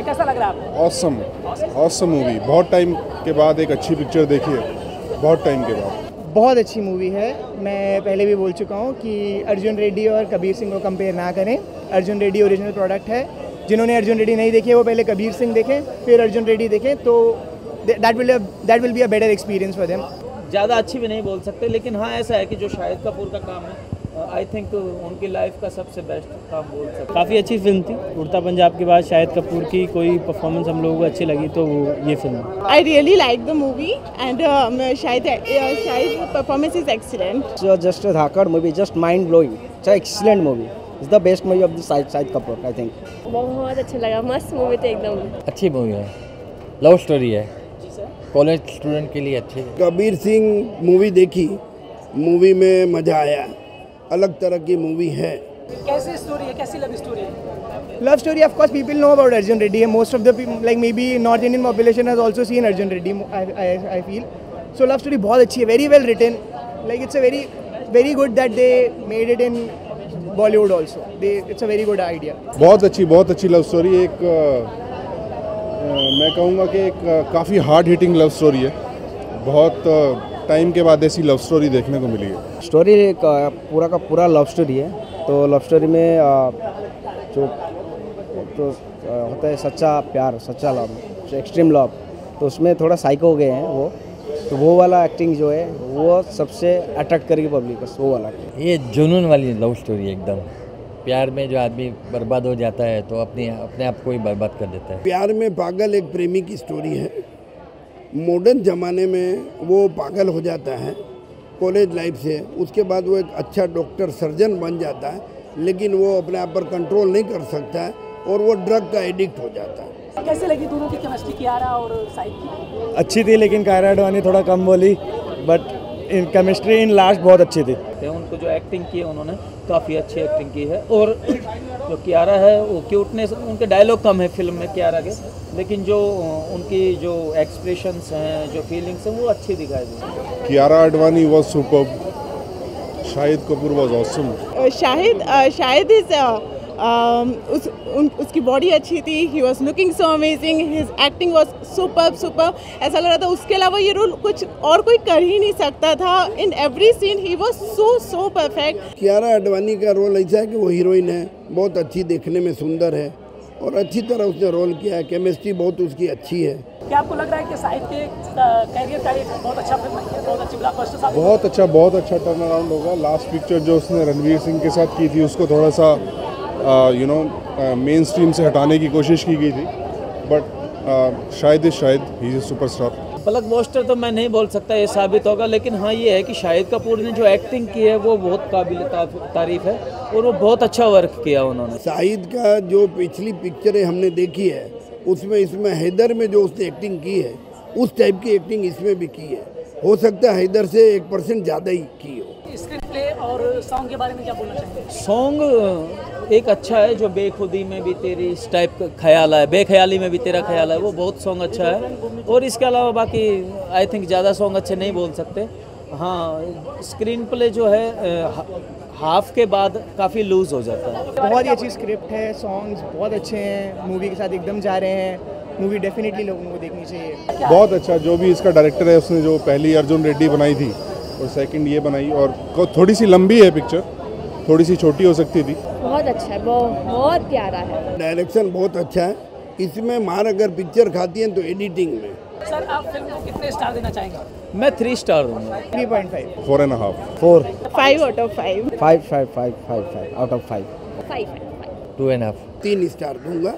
हैं? कैसा लग रहा है आपको? ऑसम ऑसम मूवी बहुत टाइम के बाद एक अच्छी पिक्चर देखी है. बहुत टाइम के बाद. बहुत अच्छी मूवी है. मैं पहले भी बोल चुका हूँ कि अर्जुन रेड्डी और कबीर सिंह को कंपेयर ना करें. अर्जुन रेड्डी ओरिजिनल प्रोडक्ट है. जिन्होंने अर्जुन रेड्डी नहीं देखे वो पहले कबीर सिंह देखें फिर अर्जुन रेड्डी देखें तो that will that will be a better experience for them ज़्यादा अच्छी भी नहीं बोल सकते लेकिन हाँ ऐसा है कि जो शाहिद कपूर का काम है Uh, आई थिंक uh, उनकी लाइफ का सबसे बेस्ट काम बोल सकते काफ़ी अच्छी फ़िल्म थी। उड़ता पंजाब के बाद शायद कपूर की कोई परफॉर्मेंस हम लोगों को अच्छी लगी तो वो ये film I really like the movie and शायद शायद performance is excellent just Dhakad movie just mind blowing excellent movie is the best movie of the Shahid Kapoor I think बहुत अच्छा लगा मस्त मूवी थी एकदम। अच्छी मूवी है। लव स्टोरी है। कॉलेज स्टूडेंट के लिए अच्छी। कबीर सिंह मूवी देखी। मूवी में मज़ा आया। अलग तरह की मूवी है। लव स्टोरी है? People know about Arjun Reddy है most of the like maybe North Indian population has also seen Arjun Reddy I feel so love story बहुत अच्छी है very well written like it's a very very good that they made it in Bollywood also it's a very good idea बहुत अच्छी बहुत अच्छी love story एक मैं कहूँगा कि एक काफ़ी हार्ड हिटिंग लव स्टोरी है। बहुत टाइम के बाद ऐसी लव स्टोरी देखने को मिली है? स्टोरी एक पूरा का पूरा लव स्टोरी है। तो लव स्टोरी में जो तो होता है सच्चा प्यार सच्चा लव एक्सट्रीम लव तो उसमें थोड़ा साइको हो गए हैं वो। तो वो वाला एक्टिंग जो है वो सबसे अट्रैक्ट करेगी पब्लिक को वो वाला। ये जुनून वाली लव स्टोरी है एकदम। प्यार में जो आदमी बर्बाद हो जाता है तो अपने अपने आप को ही बर्बाद कर देता है। प्यार में पागल एक प्रेमी की स्टोरी है। मॉडर्न ज़माने में वो पागल हो जाता है कॉलेज लाइफ से। उसके बाद वो एक अच्छा डॉक्टर सर्जन बन जाता है लेकिन वो अपने आप पर कंट्रोल नहीं कर सकता है और वो ड्रग का एडिक्ट हो जाता है। कैसे लगी दोनों की केमिस्ट्री कियारा और साइड की? अच्छी थी लेकिन कायरा अडवाणी थोड़ा कम बोली बट केमिस्ट्री इन लास्ट बहुत अच्छी थी। हैं उनको जो एक्टिंग की है उन्होंने काफ़ी अच्छी एक्टिंग की है। और जो कियारा है वो क्यूटनेस उनके डायलॉग कम है फ़िल्म में कियारा के। लेकिन जो उनकी जो एक्सप्रेशंस हैं जो फीलिंग्स हैं वो अच्छी दिखाई दी Kiara Advani was super Shahid Kapoor was awesome Shahid is uh, um, उस, उन, उसकी बॉडी अच्छी थी he was looking so amazing his acting was super super ऐसा लग रहा था उसके अलावा ये रोल कुछ और कोई कर ही नहीं सकता था. In every scene he was so so perfect Kiara Advani का रोल ऐसा है कि वो हीरोइन है बहुत अच्छी देखने में सुंदर है और अच्छी तरह उसने रोल किया है केमिस्ट्री बहुत उसकी अच्छी है। क्या आपको लग रहा है कि साहिद के कैरियर का एक बहुत अच्छा फ़िल्म है बहुत अच्छी ब्लॉकबस्टर बहुत अच्छा बहुत अच्छा टर्न अराउंड होगा। लास्ट पिक्चर जो उसने रणवीर सिंह के साथ की थी उसको थोड़ा सा यू नो मेन स्ट्रीम से हटाने की कोशिश की गई थी बट शायद इज़ शायद he is superstar blockbuster तो मैं नहीं बोल सकता ये साबित होगा लेकिन हाँ ये है कि शाहिद कपूर ने जो एक्टिंग की है वो बहुत काबिल तारीफ़ है और वो बहुत अच्छा वर्क किया उन्होंने। शाहिद का जो पिछली पिक्चरें हमने देखी है उसमें इसमें हैदर में जो उसने एक्टिंग की है उस टाइप की एक्टिंग इसमें भी की है। हो सकता है हैदर से एक परसेंट ज़्यादा ही की हो। और सॉन्ग के बारे में क्या बोलना चाहेंगे? सॉन्ग एक अच्छा है जो बेखुदी में भी तेरी इस टाइप का ख्याल है बेख्याली में भी तेरा ख्याल है वो बहुत सॉन्ग अच्छा है। और इसके अलावा बाकी आई थिंक ज़्यादा सॉन्ग अच्छे नहीं बोल सकते। हाँ स्क्रीन प्ले जो है हाफ़ के बाद काफ़ी लूज हो जाता है। बहुत ही अच्छी स्क्रिप्ट है सॉन्ग्स बहुत अच्छे हैं मूवी के साथ एकदम जा रहे हैं। मूवी डेफिनेटली लोगों को देखनी चाहिए। बहुत अच्छा जो भी इसका डायरेक्टर है उसने जो पहली अर्जुन रेड्डी बनाई थी और सेकंड ये बनाई और थोड़ी सी लंबी है पिक्चर थोड़ी सी छोटी हो सकती थी। बहुत अच्छा है बहुत बहुत प्यारा है। डायरेक्शन बहुत अच्छा है। इसमें मार अगर पिक्चर खाती है तो एडिटिंग में। सर आप फ़िल्म को कितने स्टार देना चाहेंगे? मैं थ्री स्टार दूँगा। 3.5 four and half four five out of five five five five five five out of five five two and half तीन स्टार दूँगा।